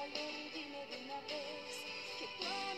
valor y dime de una vez que tú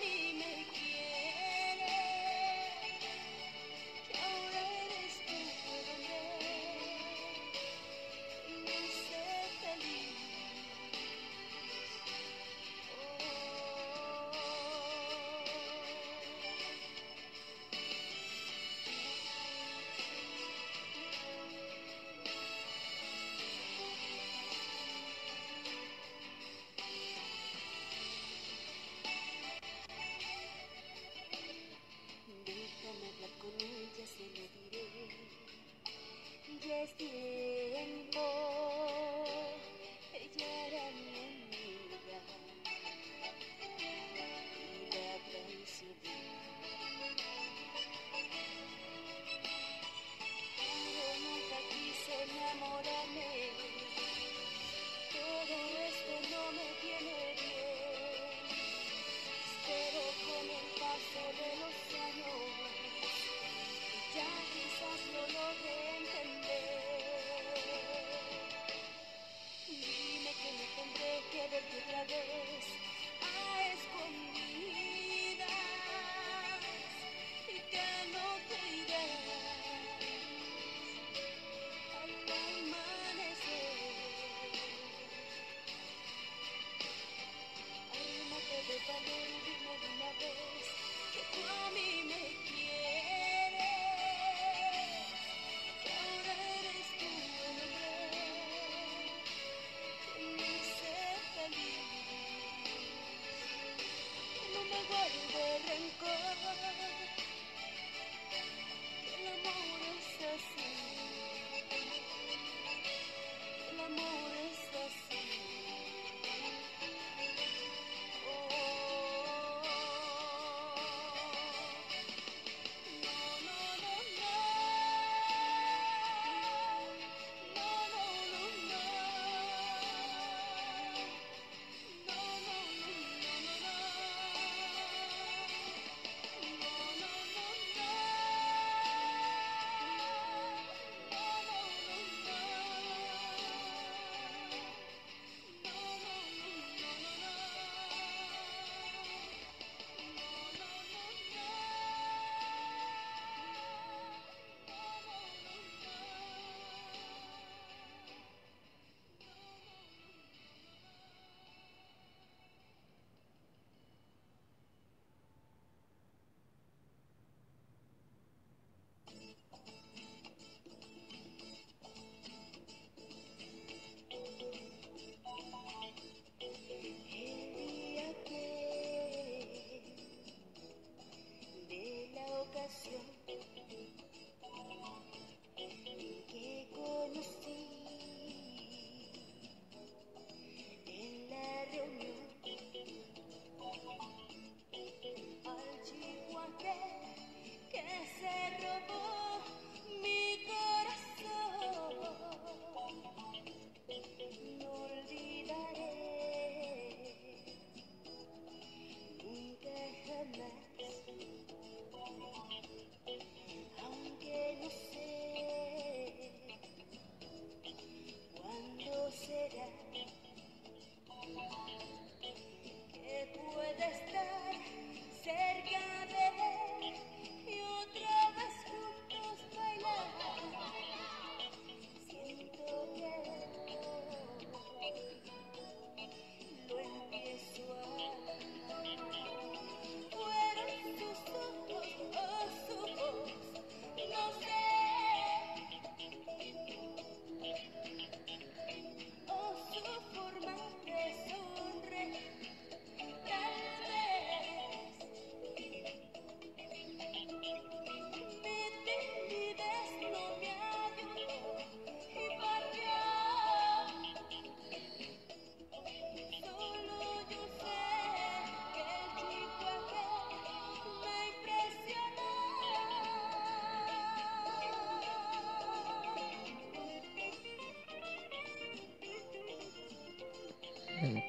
嗯